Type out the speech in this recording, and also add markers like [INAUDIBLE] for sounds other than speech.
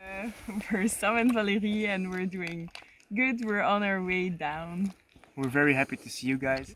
[LAUGHS] We're Sam and Valerie and we're doing good. We're on our way down. We're very happy to see you guys.